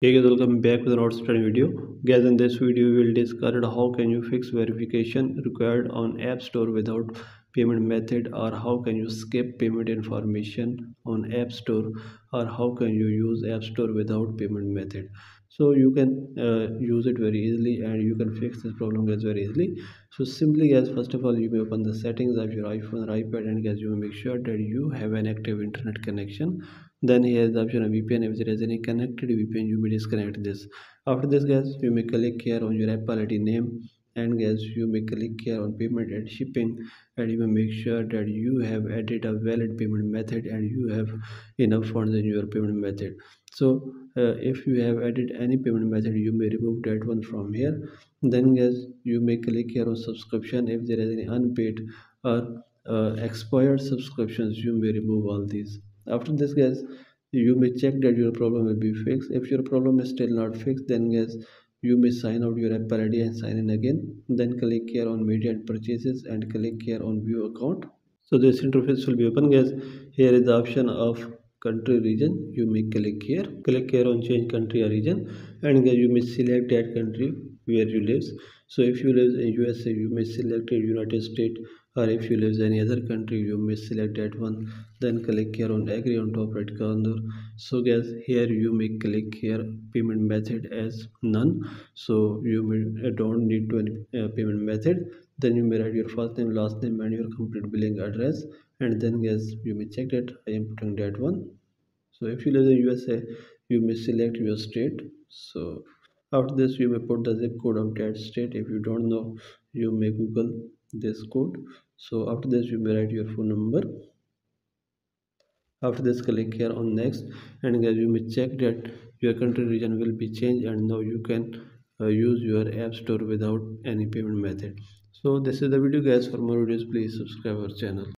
hey guys welcome back with another study video. Guys in this video we will discuss how can you fix verification required on app store without payment method or how can you skip payment information on app store or how can you use app store without payment method. So you can uh, use it very easily and you can fix this problem guys very easily. So simply guys first of all you may open the settings of your iphone or ipad and guys you make sure that you have an active internet connection then here is the option of vpn if there is any connected vpn you may disconnect this. After this guys you may click here on your apple id name and guys you may click here on payment and shipping and you may make sure that you have added a valid payment method and you have enough funds in your payment method. So uh, if you have added any payment method you may remove that one from here. Then guys you may click here on subscription. If there is any unpaid or uh, expired subscriptions you may remove all these after this guys you may check that your problem will be fixed. If your problem is still not fixed then guys you may sign out your apple id and sign in again. Then click here on media and purchases and click here on view account. So this interface will be open guys here is the option of country region. You may click here. Click here on change country or region and guys you may select that country where you live. So if you live in usa you may select united states or if you live in any other country you may select that one then click here on agree on top right corner. So guys here you may click here payment method as none. So you may uh, don't need to any uh, payment method. Then you may write your first name last name and your complete billing address. And then guys you may check that i am putting that one. So if you live in usa you may select your state. So after this you may put the zip code of that state. If you don't know you may google this code. So after this you write your phone number. After this click here on next. And guys you may check that your country region will be changed and now you can uh, use your app store without any payment method. So this is the video guys. For more videos please subscribe our channel